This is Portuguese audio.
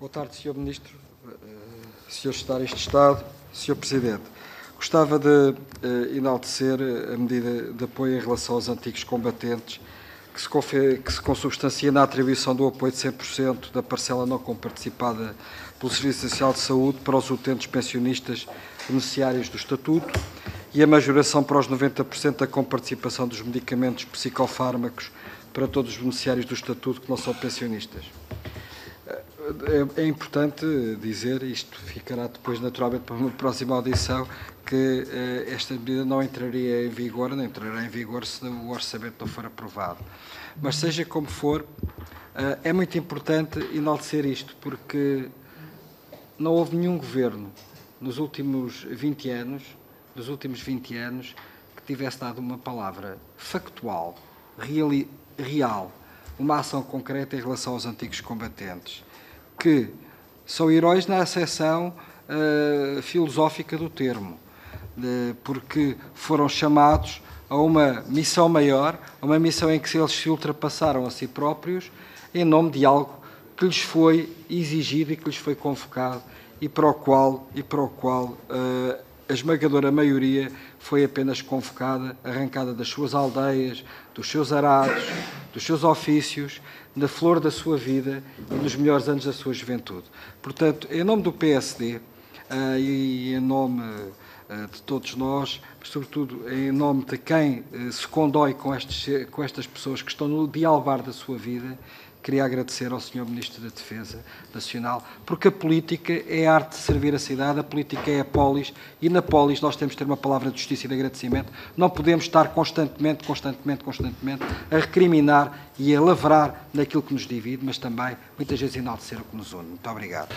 Boa tarde, Sr. Ministro, eh, Sr. Secretário de Estado, Sr. Presidente. Gostava de eh, enaltecer a medida de apoio em relação aos antigos combatentes, que se, que se consubstancia na atribuição do apoio de 100% da parcela não comparticipada pelo Serviço Social de Saúde para os utentes pensionistas beneficiários do Estatuto e a majoração para os 90% da comparticipação dos medicamentos psicofármacos para todos os beneficiários do Estatuto que não são pensionistas. É, é importante dizer, isto ficará depois naturalmente para uma próxima audição, que eh, esta medida não entraria em vigor, não entrará em vigor se o orçamento não for aprovado. Mas seja como for, eh, é muito importante enaltecer isto, porque não houve nenhum governo nos últimos 20 anos, nos últimos 20 anos, que tivesse dado uma palavra factual, real, uma ação concreta em relação aos antigos combatentes, que são heróis na acessão eh, filosófica do termo, de- porque foram chamados a uma missão maior, a uma missão em que eles se ultrapassaram a si próprios em nome de algo que lhes foi exigido e que lhes foi convocado e para o qual, e para o qual eh, a esmagadora maioria foi apenas convocada, arrancada das suas aldeias, dos seus arados, dos seus ofícios, na flor da sua vida e nos melhores anos da sua juventude. Portanto, em nome do PSD eh, e em nome eh, de todos nós, sobretudo em nome de quem eh, se condói com, estes, com estas pessoas que estão no dialbar da sua vida, queria agradecer ao Sr. Ministro da Defesa Nacional, porque a política é a arte de servir a cidade, a política é a polis, e na polis nós temos de ter uma palavra de justiça e de agradecimento. Não podemos estar constantemente, constantemente, constantemente a recriminar e a lavrar naquilo que nos divide, mas também, muitas vezes, enaltecer o que nos une. Muito obrigado.